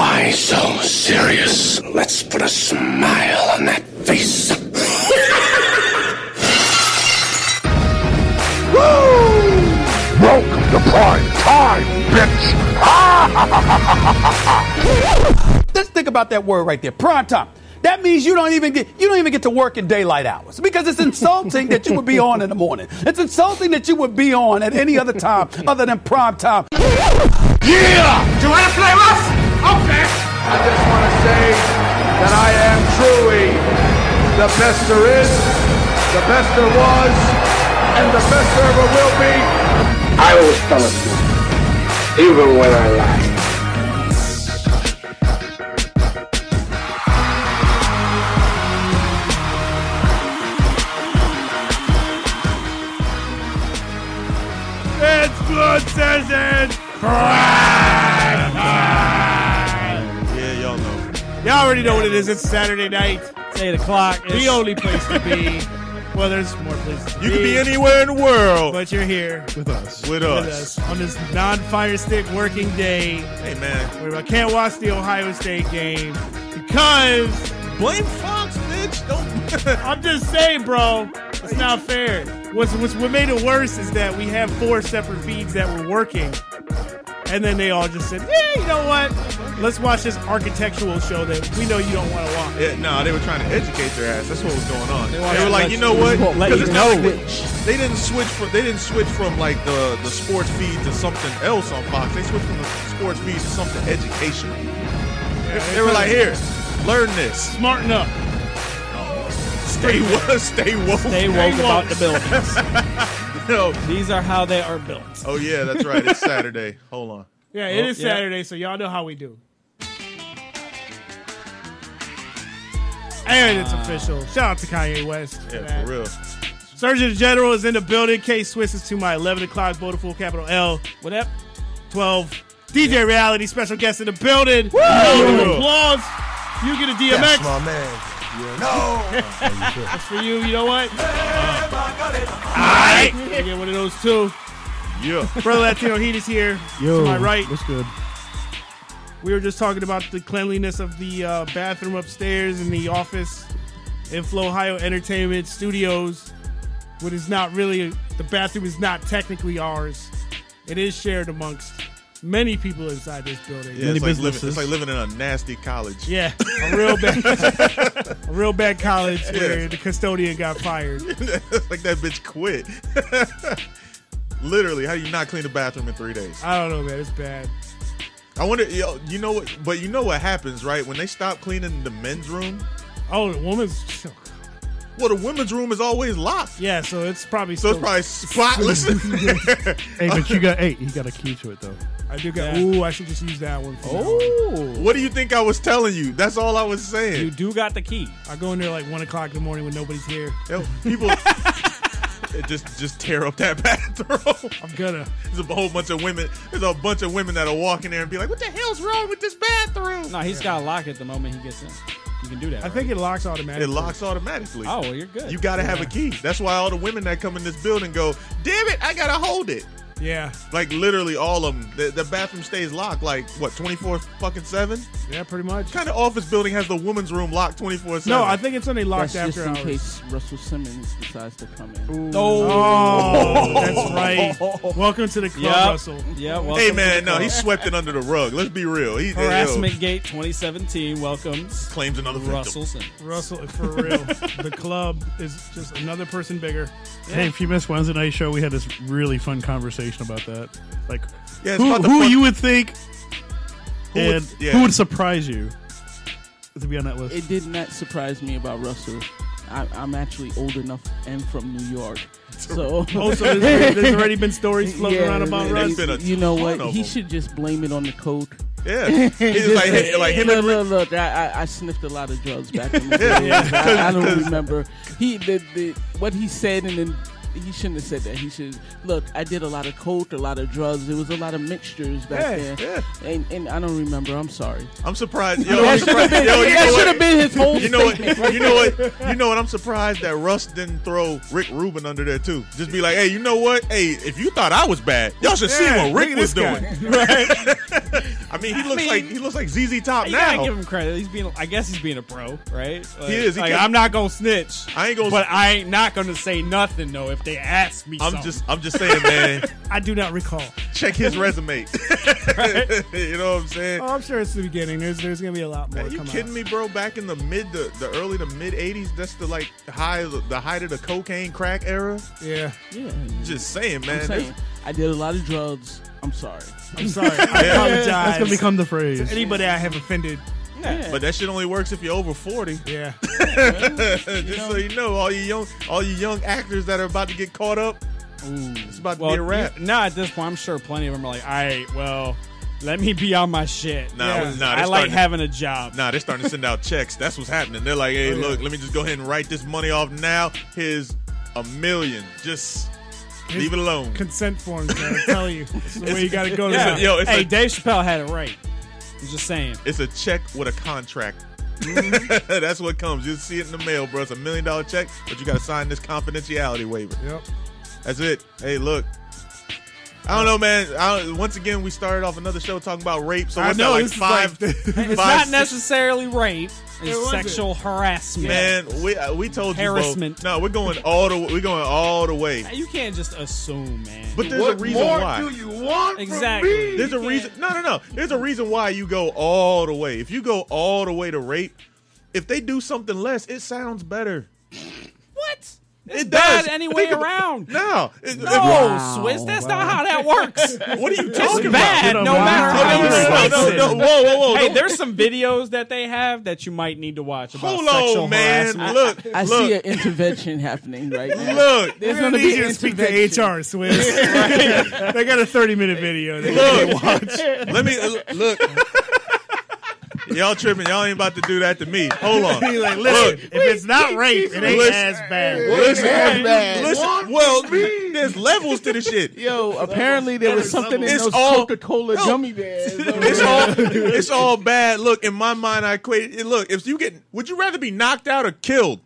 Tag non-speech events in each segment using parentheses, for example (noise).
Why so serious? Let's put a smile on that face. Woo! (laughs) Welcome to prime time, bitch! (laughs) Let's think about that word right there, prime time. That means you don't even get you don't even get to work in daylight hours because it's insulting that you would be on in the morning. It's insulting that you would be on at any other time other than prime time. Yeah! Do you want to play rough? Okay. I just want to say that I am truly the best there is, the best there was, and the best there ever will be. I always tell the truth, even when I lie. It's blood season! Yeah, Y'all already know what it is. It's Saturday night. It's 8 o'clock. The only place to be. (laughs) Well, there's more places to You could be anywhere in the world But you're here with us. With with us. us on this non-fire stick working day Hey man, where I can't watch the Ohio State game because blame Fox, bitch. Don't. (laughs) I'm just saying, bro. It's not fair. What's, what's what made it worse is that we have four separate feeds that were working, and then they all just said, "Yeah, you know what? Let's watch this architectural show that we know you don't want to watch." Yeah, no, they were trying to educate their ass. That's what was going on. They, wanted were like, you know what? let 'Cause you it's not like they, they didn't switch from they didn't switch from like the the sports feed to something else on Fox. They switched from the sports feed to something educational. They were like, here, learn this. Smarten up. Stay woke. Stay woke. Stay woke about the buildings. (laughs) No. These are how they are built. Oh yeah, that's right. It's Saturday. Hold on. Yeah, it Oh, is yeah. Saturday, so y'all know how we do. And it's official. Shout out to Kanye West. for Yeah, that. for real. Surgeon General is in the building. K Swiss is to my 11 o'clock, Vodafone capital L. What up? 12. DJ Reality, special guest in the building. Woo! Round applause. You get a DMX. That's my man. You know. (laughs) That's for you. You know what? Alright. You get one of those too. Yeah. Brother Latino Heat is here. Yo, to my right. What's good? We were just talking about the cleanliness of the uh, bathroom upstairs in the office in FLOHIO Entertainment Studios. What is not really the bathroom is not technically ours. It is shared amongst many people inside this building. Yeah, Many it's like, living, it's like living in a nasty college. Yeah, a real bad, (laughs) a real bad college where Yeah. the custodian got fired. (laughs) like that bitch quit. (laughs) Literally, how do you not clean the bathroom in three days? I don't know, man. It's bad. I wonder, yo, you know what? But you know what happens, right? When they stop cleaning the men's room, Oh, the woman's. well, the women's room is always locked. Yeah, so it's probably So it's probably spotless. (laughs) Hey, but you got hey, you got a key to it though. I do got. Yeah. Ooh, I should just use that one. For now. Oh, what do you think I was telling you? That's all I was saying. you do got the key. I go in there like one o'clock in the morning when nobody's here. Yo, people it (laughs) (laughs) just just tear up that (laughs) bathroom. I'm gonna. There's a whole bunch of women. There's a bunch of women that'll walk in there and be like, "What the hell's wrong with this bathroom?" No, he's got a lock it the moment he gets in. You can do that. I right? think it locks automatically. It locks automatically. Oh, well, you're good. You gotta have a key. That's why all the women that come in this building go, "Damn it, I gotta hold it." Yeah, Like literally all of them. The, the bathroom stays locked. Like what, twenty four fucking seven? yeah, pretty much. What kind of office building has the woman's room locked twenty four seven? No, I think it's only locked That's just in hours. case Russell Simmons decides to come in. Oh. oh, that's right. (laughs) Welcome to the club, Yep. Russell. Yeah. Welcome Hey to man, the no, club. he swept it under the rug. Let's be real. He yo, Harassment Gate 2017 welcomes claims another victim. Russell Simmons. Russell, for real. (laughs) the club is just another person bigger. Hey, if you missed Wednesday night show, we had this really fun conversation about that. Like, Yeah, it's who, about who fun- you would think, Who would- and yeah. who would surprise you to be on that list? It did not surprise me about Russell. I, I'm actually old enough and from New York, (laughs) so Oh, so there's, there's already been stories floating around about man, Russ. Been a you know what? He them. should just blame it on the coke. Yeah, (laughs) he's just like like him look, look, look, I, I, I sniffed a lot of drugs back in the Yeah, (laughs) day. yeah. I, I don't remember. He the, the what he said, and then he shouldn't have said that. He should look. I did a lot of coke, a lot of drugs. There was a lot of mixtures back Yeah, there, and and I don't remember. I'm sorry. I'm surprised. Yo, (laughs) That should have been, Yo, you know should what? have been his whole You know statement. what? You know what? You know what? I'm surprised that Russ didn't throw Rick Rubin under there too. Just be like, hey, you know what? Hey, if you thought I was bad, y'all should Yeah, see what Rick was doing. (laughs) guy. (laughs) I mean, he looks mean- like he looks like ZZ Top You gotta now. give him credit. He's being, I guess he's being a pro, right? Like, He is. He like, can- I'm not gonna snitch. I ain't gonna- But I ain't not gonna say nothing though if they ask me. I'm something. just I'm just saying, man. (laughs) I do not recall. check his resume. (laughs) (laughs) you know what I'm saying? Oh, I'm sure it's the beginning. There's there's gonna be a lot more. Are you come kidding out. me, bro? Back in the mid, the, the early to mid '80s, that's the like high, the height of the cocaine crack era. Yeah. Yeah, Just saying, man. I'm saying I did a lot of drugs. I'm sorry. I'm sorry. I apologize. That's gonna become the phrase. anybody I have offended. Yeah. But that shit only works if you're over 40. Yeah. (laughs) Just so you know, all you young, all you young actors that are about to get caught up, it's about to well, be a wrap. you- now at this point, I'm sure plenty of them are like, all right, well, let me be on my shit. Nah, Yeah. nah, I like having a job. Nah, they're starting to send out checks. That's what's happening. They're like, hey, Oh, yeah. look, let me just go ahead and write this money off now. Here's a million. Just leave it alone. Consent forms, man. I tell you. It's the (laughs) way you gotta go to Yeah. Yo, it's hey, a- Dave Chappelle had it right. I'm just saying. It's a check with a contract. Mm-hmm. (laughs) That's what comes. You see it in the mail, bro. It's a million dollar check, but you got to sign this confidentiality waiver. Yep. That's it. Hey, look. I don't know, man. I don't, once again, we started off another show talking about rape. So I know, that, like this is five? (laughs) It's five, not necessarily rape. It's was it? sexual harassment. Man, we uh, we told you Harassment. both. No, we're going all the we're going all the way. You can't just assume, man. But there's What a reason more why. do you want Exactly. from me? There's a reason. No, no, no. There's a reason why you go all the way. If you go all the way to rape, if they do something less, it sounds better. What? It's It bad does. any way Think about- around. No, it- No, Wow. Swiss. That's not how that works. (laughs) What are you It's talking about? bad no on matter how you No, no, slice no, it. no, no. Whoa, whoa, whoa. Hey, Don't- there's some videos that they have that you might need to watch about Hold sexual on, man. harassment. Look, I look, see an intervention happening right now. look. There's We're going gonna need be you an to speak intervention. to HR, Swiss. (laughs) (laughs) they got a 30 minute video. They Look, let me uh, look. Y'all tripping? Y'all ain't about to do that to me. Hold on. (laughs) Be like, listen, Look. if it's not rape, it ain't Listen. as bad. Listen, That's bad. listen. Well, there's levels to the shit. Yo, apparently there was something in It's those all- Coca-Cola No. gummy bears. (laughs) It's all it's all bad. Look, in my mind, I equate. it- Look, if you get, would you rather be knocked out or killed?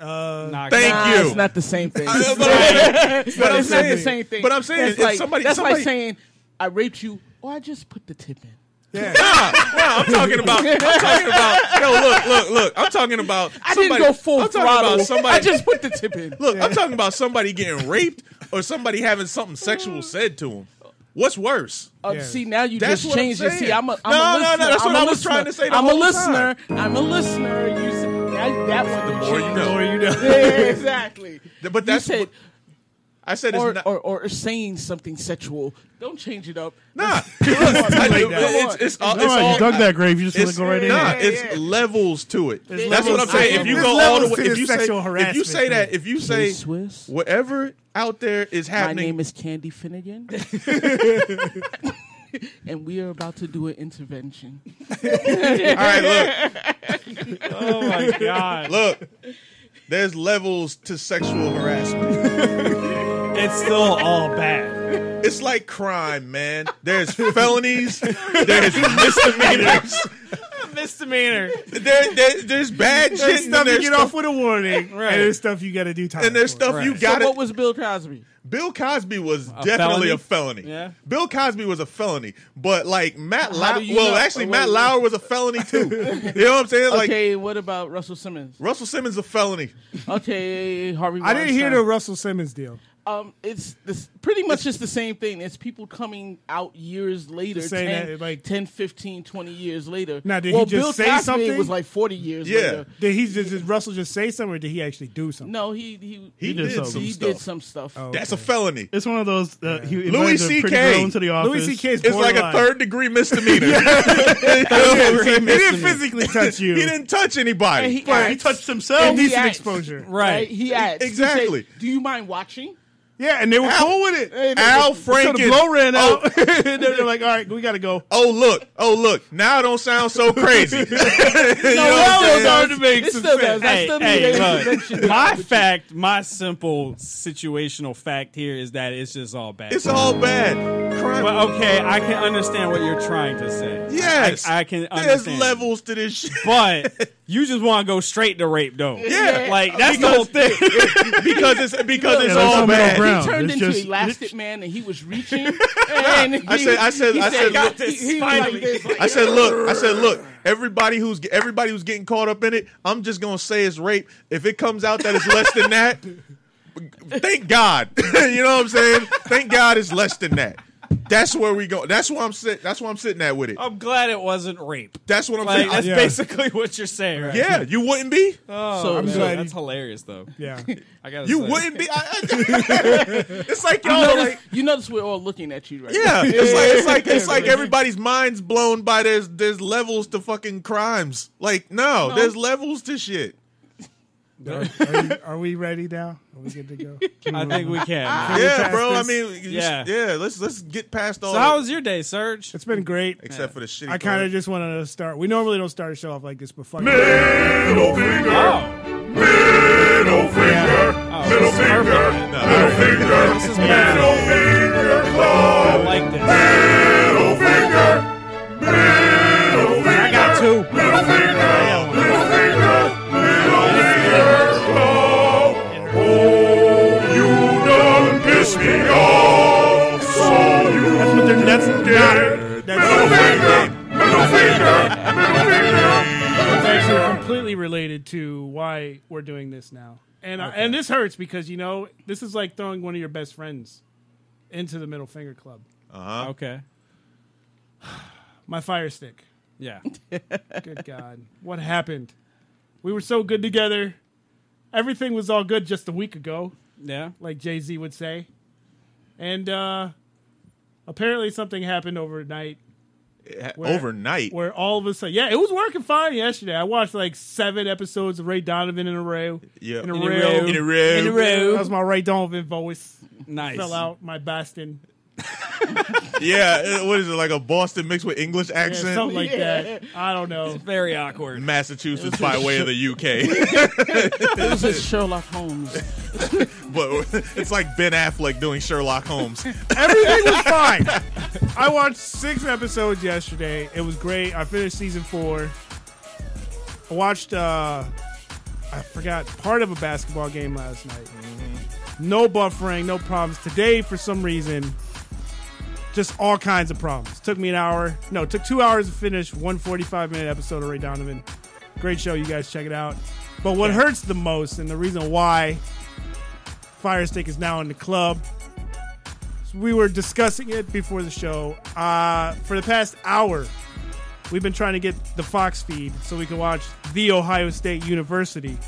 Knock Thank. Nah, you. it's not the same thing. But I'm- but but I'm it's not the saying- same thing. But I'm saying, that's if like, somebody, that's somebody, like saying I raped you, or I just put the tip in. Nah, nah, I'm talking about. I'm talking about. Yo, look, look, look. I'm talking about. I somebody, didn't go full I'm talking throttle. about somebody. I just put the tip in. look. I'm talking about somebody getting raped or somebody having something sexual said to them. What's worse? Uh, Yeah. See now you That's just what I'm changed it. See, I'm a, I'm No, a no, no, listener. that's I'm what I was listener. trying to say the I'm whole a listener. I'm a listener. You said that, that one The more you changed. know. Or you know. (laughs) Yeah, exactly. But You that's. said I said it's or, not. or or saying something sexual. Don't change it up. nah, it's, (laughs) that. it's, it's, all- All it's right, all. you dug that grave. You just want to go right in. nah, Yeah, it's yeah. levels to it. That's what I'm saying. If you go all the way, if this you say, if you say that, if you say Swiss. whatever out there is happening. My name is Candy Finnigan. (laughs) (laughs) and we are about to do an intervention. all right, look, Oh my god. look. There's levels to sexual harassment. It's still all bad. It's like crime, man. There's felonies. There's misdemeanors. (laughs) Misdemeanor. There, there, there's bad shit. and stuff you get stuff, off with a warning, (laughs) Right. and there's stuff you got to do time. and there's for. stuff you got. So what was Bill Cosby? Bill Cosby was definitely felony? a felony. Yeah. Bill Cosby was a felony, but like Matt How Lauer. Well, know? actually, Oh, Matt wait, wait. Lauer was a felony too. (laughs) you know what I'm saying? Like okay, what about Russell Simmons? Russell Simmons a felony. Okay, Harvey. I didn't hear the Russell Simmons deal. Um, it's this, pretty much just the same thing. It's people coming out years later, Saying 10, that, like- 10, 15, 20 years later. Now, did he just Bill say Cosby something? was like 40 years Yeah. later. Did he just did Russell just say something, or did he actually do something? No, he he He, did did, some some he stuff. did some stuff. Oh, That's a felony. It's one of those. Uh, he Louis invited a pretty CK. into the office. Louis C.K.'s It's like a third degree misdemeanor. You know what I'm? He didn't physically touch you. (laughs) He didn't touch anybody. And he, Right, he touched himself. and he Indecent exposure. Right. He asked. Exactly. Do you mind watching? Yeah, and they were Al- cool with it. Hey, Al So Franken. the blow ran Oh, (laughs) out. and they're like, "All right, we got to go." oh, look. Oh, look. Now it don't sound so crazy. (laughs) (laughs) no, you know No, what I'm it still saying? does. to make It some still sense. does. I Hey, still hey, need an look. My fact, my simple situational fact here is that it's just all bad. It's all bad. Crime. But okay, I can understand what you're trying to say. yes. I, I can There's understand. levels to this shit. But You just want to go straight to rape, though. Yeah. like that's the whole thing. (laughs) because it's because it's Yeah, all no middle bad. ground. He turned It's into just- Elastic Man and he was reaching. (laughs) and I he- said- I said- he I said, got look, this, he, he was like this. I said, look, I said, look, everybody who's everybody who's getting caught up in it, I'm just gonna say it's rape. If it comes out that it's less than that, (laughs) thank God. you know what I'm saying? Thank God it's less than that. That's where we go. That's where I'm sitting. That's where I'm sitting at with it. I'm glad it wasn't rape. That's what I'm Like saying. that's Yeah. basically what you're saying, right? yeah, you wouldn't be. Oh, So- I'm so- glad that's hilarious, though. Yeah. (laughs) I gotta You say. wouldn't be. I, I- (laughs) it's like You y'all notice, like. you notice we're all looking at you right Yeah, it's like it's like it's like (laughs) everybody's minds blown by there's there's levels to fucking crimes. Like no, there's levels to shit. Are, are, (laughs) you, are we ready now? Are we good to go? (laughs) I think we can. yeah, pass bro. I mean, Yeah. yeah, yeah. Let's let's get past all. so how was your day, Serge? It's been great. except for the shitty. I kind of just wanted to start. We normally don't start a show off like this, but fuck it. Middle finger. Oh, Middle finger. oh Middle finger. perfect. Middle finger. This is Middle finger completely related to why we're doing this now. And I, and this hurts because you know this is like throwing one of your best friends into the middle finger club. Okay. (sighs) My fire stick. Yeah. (laughs) Good God, what happened? We were so good together. Everything was all good just a week ago. Yeah. like Jay Z would say. And uh, apparently something happened overnight Where- overnight. where all of a sudden, yeah, it was working fine yesterday. I watched like seven episodes of Ray Donovan in a row. Yeah. in a In a row, row. In a row. In a row. That was my Ray Donovan voice. Nice. Fell out my Boston, (laughs) Yeah, uh, what is it like a Boston mixed with English yeah, accent? something like that. I don't know. Very awkward. Massachusetts by way of the UK, It was Sherlock Holmes. (laughs) (laughs) but it's like Ben Affleck doing Sherlock Holmes. Everything was fine. I watched six episodes yesterday. It was great. I finished season four. I watched uh I forgot part of a basketball game last night. No buffering, no problems. Today, for some reason, just all kinds of problems. Took me an hour. No, took two hours to finish one 45 minute episode of Ray Donovan. Great show. You guys check it out. But what hurts the most, and the reason why Firestick is now in the club, we were discussing it before the show. Uh, for the past hour, we've been trying to get the Fox feed so we can watch The Ohio State University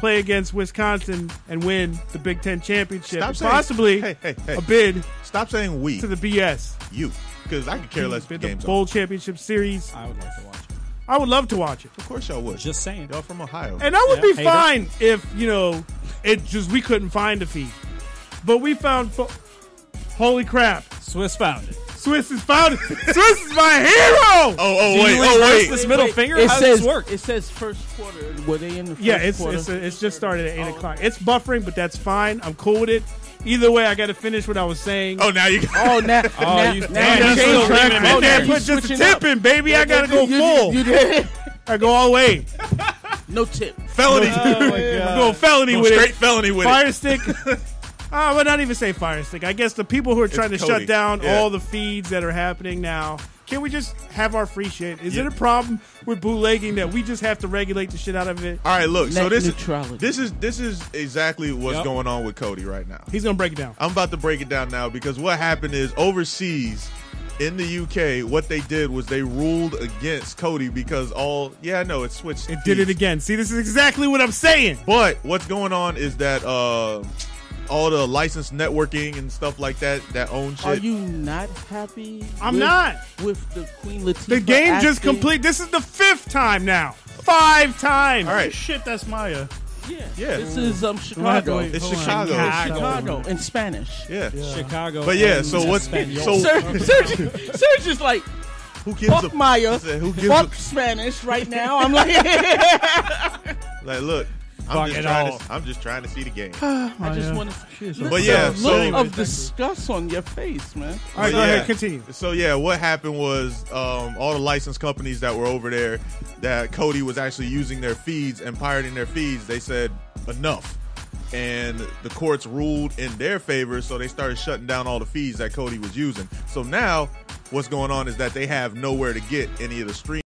play against Wisconsin and win the Big Ten championship. Stop saying- possibly Hey, hey, hey. a bid Stop saying we, to the BS. you, because I could care less Bid the games. bowl championship series. I would like to watch it. I would love to watch it. Of course y'all would. Just saying. y'all from Ohio. And I would Yeah, be hater. fine if, you know, it just we couldn't find a feed. But we found fo- Holy crap. Swiss found it. Swiss is found it. (laughs) Swiss is my hero. oh, oh, Do wait, you oh, reverse wait. this middle finger? It How says does this work? it says first quarter. Were they in the first Yeah, it's quarter? it's, it's just started at eight oh. o'clock. It's buffering, but that's fine. I'm cool with it. Either way, I got to finish what I was saying. Oh, now you. Got- Oh, now, (laughs) oh, now, you- now damn, you you're still track. leaving Oh, in now there. you put just a tip up. in, baby. I gotta go You- you- full. You, did. I go all the way. (laughs) No tip. felony. Oh, I'm going (laughs) felony Go with straight it. felony with Fire it. stick. (laughs) Ah, I would not even say fire stick. I guess the people who are trying to Kodi. shut down Yeah. all the feeds that are happening now. Can we just have our free shit? Is it a problem with bootlegging that we just have to regulate the shit out of it? All right, look. So Net this neutrality. is this is this is exactly what's Yep. going on with Kodi right now. He's gonna break it down. I'm about to break it down now because what happened is overseas in the UK, what they did was they ruled against Kodi because all yeah, I know it switched. It did it again. See, this is exactly what I'm saying. But what's going on is that uh all the licensed networking and stuff like that that own shit. Are you not happy? I'm with, not. with the Queen Latifah. The game just complete. This is the fifth time now. Five times. all right, Shit, that's Maya. Yeah, Yeah. This is um Chicago. wait. it's Chicago. Chicago. Chicago in Spanish. Yeah. Chicago. But yeah, so what's Espanol. so Serge, Serge, Serge is like, who gives fuck a Maya, said, who gives fuck a- Spanish right now. I'm like, (laughs) like look, I'm fuck just trying all. to. I'm just trying to see the game. (sighs) I just want to. But yeah, look so- of disgust on your face, man. All right, But go yeah. ahead, continue. So yeah, what happened was um, all the license companies that were over there that Kodi was actually using their feeds and pirating their feeds. They said enough, and the courts ruled in their favor. So they started shutting down all the feeds that Kodi was using. So now, what's going on is that they have nowhere to get any of the stream.